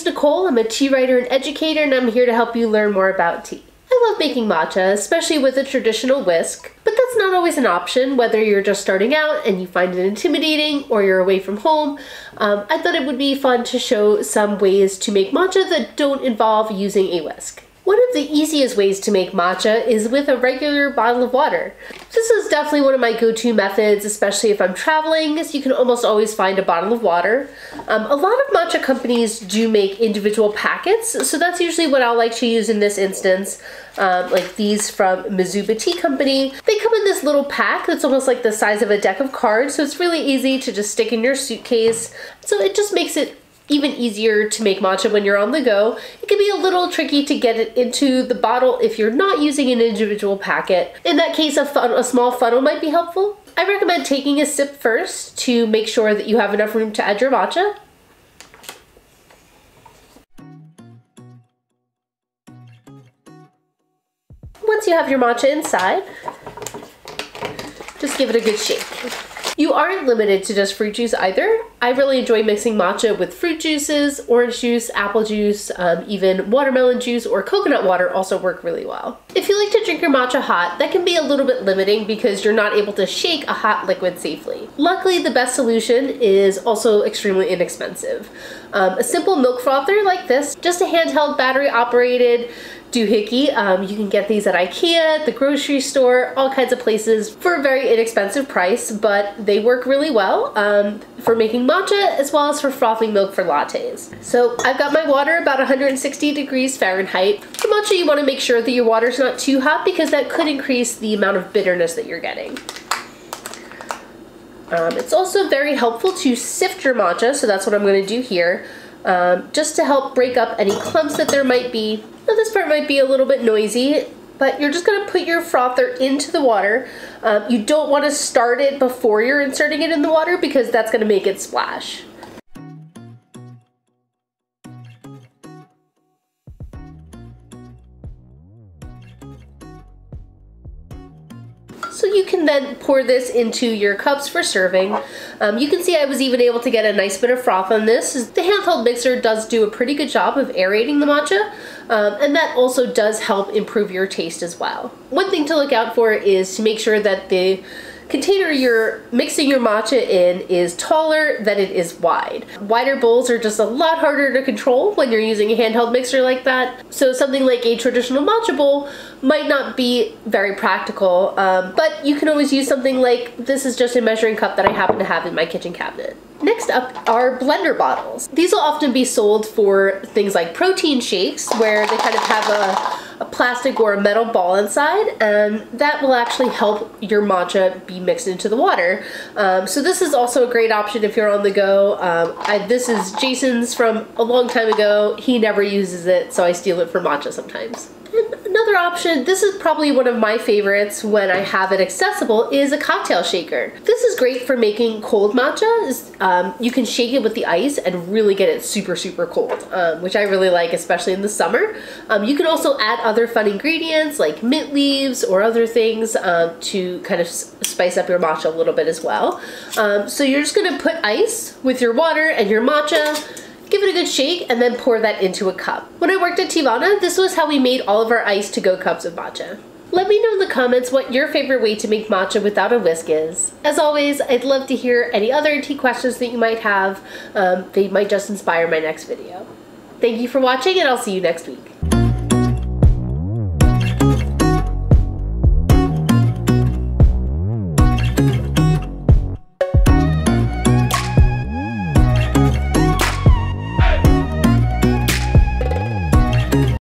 name's Nicole. I'm a tea writer and educator, and I'm here to help you learn more about tea. I love making matcha, especially with a traditional whisk, but that's not always an option, whether you're just starting out and you find it intimidating or you're away from home. Um, I thought it would be fun to show some ways to make matcha that don't involve using a whisk. One of the easiest ways to make matcha is with a regular bottle of water. This is definitely one of my go-to methods, especially if I'm traveling, you can almost always find a bottle of water. Um, a lot of matcha companies do make individual packets, so that's usually what I'll like to use in this instance. Um, like these from Mizuba Tea Company. They come in this little pack that's almost like the size of a deck of cards, so it's really easy to just stick in your suitcase. So it just makes it even easier to make matcha when you're on the go. It can be a little tricky to get it into the bottle if you're not using an individual packet. In that case, a, fun, a small funnel might be helpful. I recommend taking a sip first to make sure that you have enough room to add your matcha. Once you have your matcha inside, just give it a good shake. You aren't limited to just fruit juice either. I really enjoy mixing matcha with fruit juices, orange juice, apple juice, um, even watermelon juice or coconut water also work really well. If you like to drink your matcha hot, that can be a little bit limiting because you're not able to shake a hot liquid safely. Luckily, the best solution is also extremely inexpensive. Um, a simple milk frother like this, just a handheld battery operated doohickey. Um, you can get these at Ikea, the grocery store, all kinds of places for a very inexpensive price, but they work really well um, for making matcha as well as for frothing milk for lattes. So I've got my water about 160 degrees Fahrenheit. For matcha, you want to make sure that your water's not too hot because that could increase the amount of bitterness that you're getting. Um, it's also very helpful to sift your matcha, so that's what I'm going to do here, um, just to help break up any clumps that there might be now this part might be a little bit noisy, but you're just going to put your frother into the water. Um, you don't want to start it before you're inserting it in the water because that's going to make it splash. So you can then pour this into your cups for serving. Um, you can see I was even able to get a nice bit of froth on this. The handheld mixer does do a pretty good job of aerating the matcha, um, and that also does help improve your taste as well. One thing to look out for is to make sure that the container you're mixing your matcha in is taller than it is wide. Wider bowls are just a lot harder to control when you're using a handheld mixer like that. So something like a traditional matcha bowl might not be very practical, um, but you can always use something like this is just a measuring cup that I happen to have in my kitchen cabinet. Next up are blender bottles. These will often be sold for things like protein shakes where they kind of have a, a plastic or a metal ball inside and that will actually help your matcha be mixed into the water. Um, so this is also a great option if you're on the go. Um, I, this is Jason's from a long time ago. He never uses it so I steal it for matcha sometimes. Another option, this is probably one of my favorites when I have it accessible, is a cocktail shaker. This is great for making cold matcha. Um, you can shake it with the ice and really get it super, super cold, um, which I really like, especially in the summer. Um, you can also add other fun ingredients like mint leaves or other things um, to kind of spice up your matcha a little bit as well. Um, so you're just gonna put ice with your water and your matcha, Give it a good shake and then pour that into a cup. When I worked at Teavana, this was how we made all of our ice to go cups of matcha. Let me know in the comments what your favorite way to make matcha without a whisk is. As always, I'd love to hear any other tea questions that you might have. Um, they might just inspire my next video. Thank you for watching and I'll see you next week.